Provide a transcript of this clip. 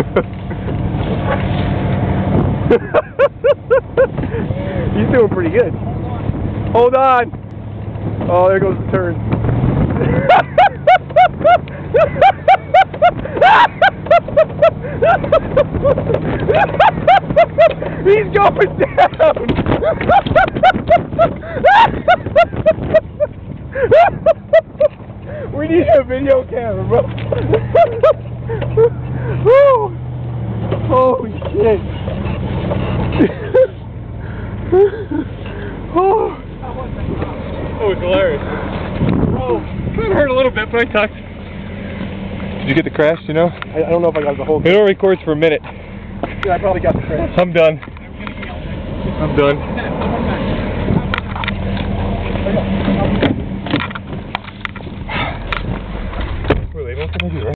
He's doing pretty good. Hold on. Oh, there goes the turn. He's going down. we need a video camera, bro. Yeah. oh. oh, it's hilarious. Oh, kind hurt a little bit, but I tucked. Did you get the crash, you know? I, I don't know if I got the whole thing. It only records for a minute. Yeah, I probably got the crash. I'm done. I'm done. Really, what can I do, right?